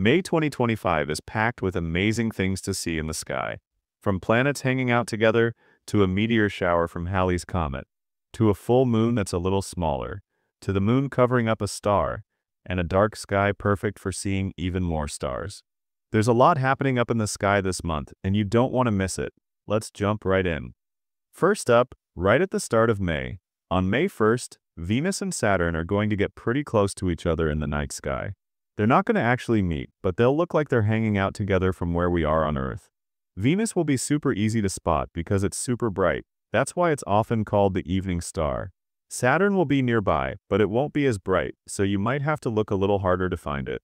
May 2025 is packed with amazing things to see in the sky. From planets hanging out together, to a meteor shower from Halley's Comet, to a full moon that's a little smaller, to the moon covering up a star, and a dark sky perfect for seeing even more stars. There's a lot happening up in the sky this month, and you don't want to miss it. Let's jump right in. First up, right at the start of May, on May 1st, Venus and Saturn are going to get pretty close to each other in the night sky. They're not going to actually meet, but they'll look like they're hanging out together from where we are on Earth. Venus will be super easy to spot because it's super bright. That's why it's often called the evening star. Saturn will be nearby, but it won't be as bright, so you might have to look a little harder to find it.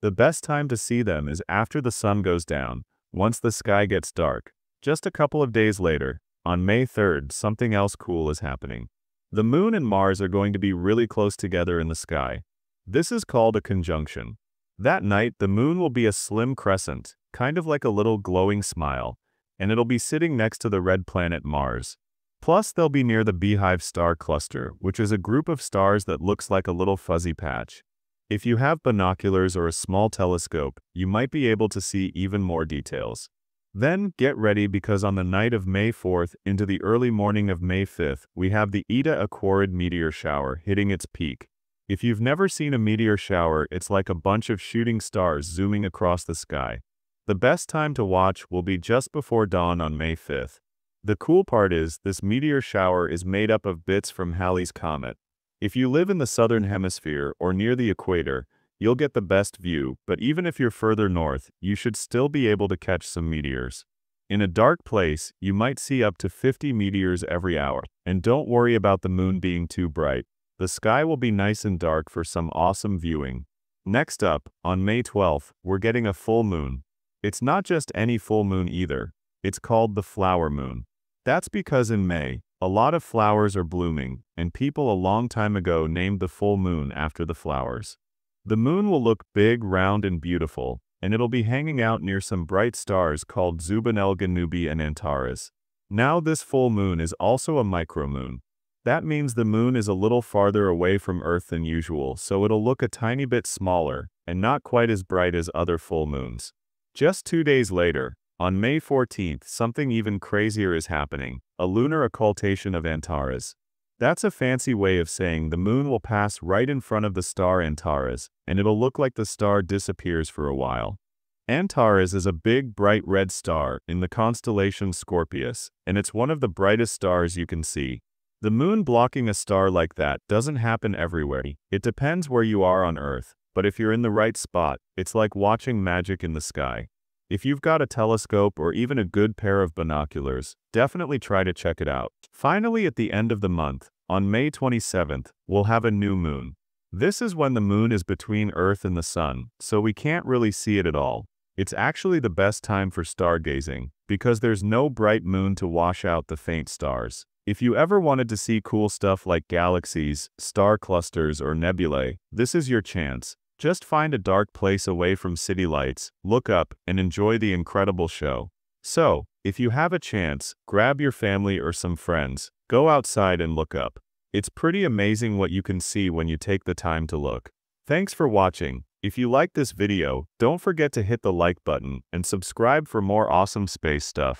The best time to see them is after the sun goes down, once the sky gets dark. Just a couple of days later, on May 3rd, something else cool is happening. The moon and Mars are going to be really close together in the sky. This is called a conjunction. That night, the moon will be a slim crescent, kind of like a little glowing smile, and it'll be sitting next to the red planet Mars. Plus, they'll be near the Beehive star cluster, which is a group of stars that looks like a little fuzzy patch. If you have binoculars or a small telescope, you might be able to see even more details. Then, get ready because on the night of May 4th into the early morning of May 5th, we have the Eta Aquarid meteor shower hitting its peak. If you've never seen a meteor shower, it's like a bunch of shooting stars zooming across the sky. The best time to watch will be just before dawn on May 5th. The cool part is, this meteor shower is made up of bits from Halley's Comet. If you live in the southern hemisphere or near the equator, you'll get the best view, but even if you're further north, you should still be able to catch some meteors. In a dark place, you might see up to 50 meteors every hour, and don't worry about the moon being too bright. The sky will be nice and dark for some awesome viewing. Next up, on May 12th, we're getting a full moon. It's not just any full moon either. It's called the flower moon. That's because in May, a lot of flowers are blooming, and people a long time ago named the full moon after the flowers. The moon will look big, round, and beautiful, and it'll be hanging out near some bright stars called Zubenelgenubi and Antares. Now this full moon is also a micromoon. That means the moon is a little farther away from Earth than usual, so it'll look a tiny bit smaller, and not quite as bright as other full moons. Just two days later, on May 14th, something even crazier is happening, a lunar occultation of Antares. That's a fancy way of saying the moon will pass right in front of the star Antares, and it'll look like the star disappears for a while. Antares is a big bright red star in the constellation Scorpius, and it's one of the brightest stars you can see. The moon blocking a star like that doesn't happen everywhere. It depends where you are on Earth, but if you're in the right spot, it's like watching magic in the sky. If you've got a telescope or even a good pair of binoculars, definitely try to check it out. Finally, at the end of the month, on May 27th, we'll have a new moon. This is when the moon is between Earth and the Sun, so we can't really see it at all. It's actually the best time for stargazing, because there's no bright moon to wash out the faint stars. If you ever wanted to see cool stuff like galaxies, star clusters, or nebulae, this is your chance. Just find a dark place away from city lights, look up, and enjoy the incredible show. So, if you have a chance, grab your family or some friends, go outside and look up. It's pretty amazing what you can see when you take the time to look. Thanks for watching. If you like this video, don't forget to hit the like button and subscribe for more awesome space stuff.